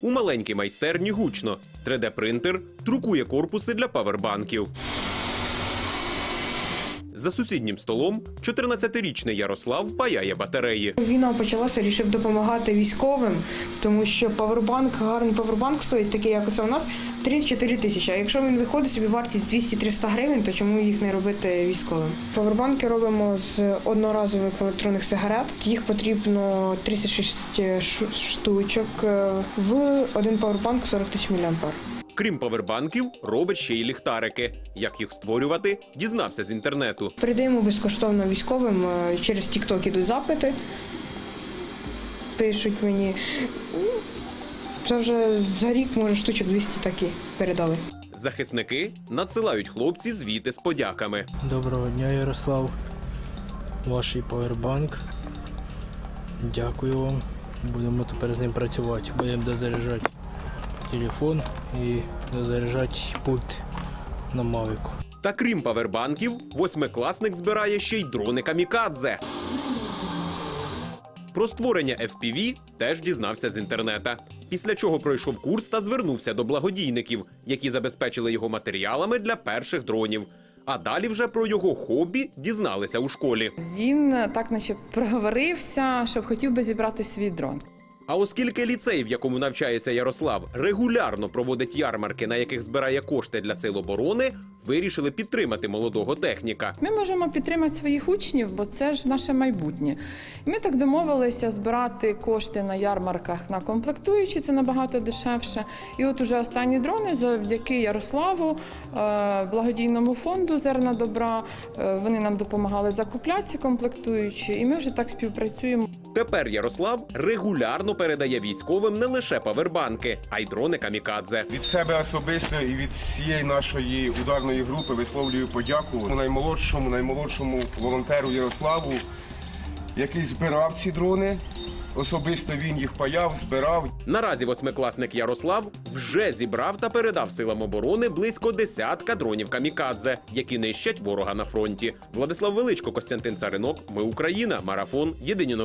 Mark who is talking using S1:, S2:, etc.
S1: У маленькій майстерні гучно. 3D-принтер друкує корпуси для павербанків. За сусіднім столом 14-річний Ярослав паяє батареї.
S2: Війна почалася, рішив допомагати військовим, тому що павербанк, гарний павербанк стоїть такий, як оце у нас, 3-4 тисячі. А якщо він виходить собі вартість 200-300 гривень, то чому їх не робити військовим? Павербанки робимо з одноразових електронних сигарет. Їх потрібно 36 штучок. Е, В один павербанк 40 тисяч мА.
S1: Крім павербанків, робить ще й ліхтарики. Як їх створювати, дізнався з інтернету.
S2: Передаємо безкоштовно військовим е, через TikTok ідуть запити. Пишуть мені. Це вже за рік, може, штучок 200 такі передали.
S1: Захисники надсилають хлопці звіти з подяками.
S3: Доброго дня, Ярослав. Ваш павербанк. Дякую вам. Будемо тепер з ним працювати. Будемо дозаряджати телефон і дозаряджати пульт на Мавіку.
S1: Та крім павербанків, восьмикласник збирає ще й дрони камікадзе. Про створення FPV теж дізнався з інтернета. Після чого пройшов курс та звернувся до благодійників, які забезпечили його матеріалами для перших дронів. А далі вже про його хобі дізналися у школі.
S4: Він так наче проговорився, щоб хотів би зібрати свій дрон.
S1: А оскільки ліцей, в якому навчається Ярослав, регулярно проводить ярмарки, на яких збирає кошти для сил оборони, вирішили підтримати молодого техніка.
S4: Ми можемо підтримати своїх учнів, бо це ж наше майбутнє. Ми так домовилися збирати кошти на ярмарках на комплектуючі, це набагато дешевше. І от уже останні дрони завдяки Ярославу, е, благодійному фонду Зерна добра. е, Вони нам допомагали закупляти ці комплектуючі, і ми вже так співпрацюємо.
S1: Тепер Ярослав регулярно передає військовим не лише павербанки, а й дрони камікадзе.
S5: Від себе особисто і від всієї нашої ударної групи висловлюю подяку наймолодшому, наймолодшому волонтеру Ярославу, який збирав ці дрони. Особисто він їх паяв, збирав.
S1: Наразі восьмикласник Ярослав вже зібрав та передав силам оборони близько десятка дронів камікадзе, які нищать ворога на фронті. Владислав Величко, Костянтин Царинок. Ми Україна. Марафон. Єдині новини.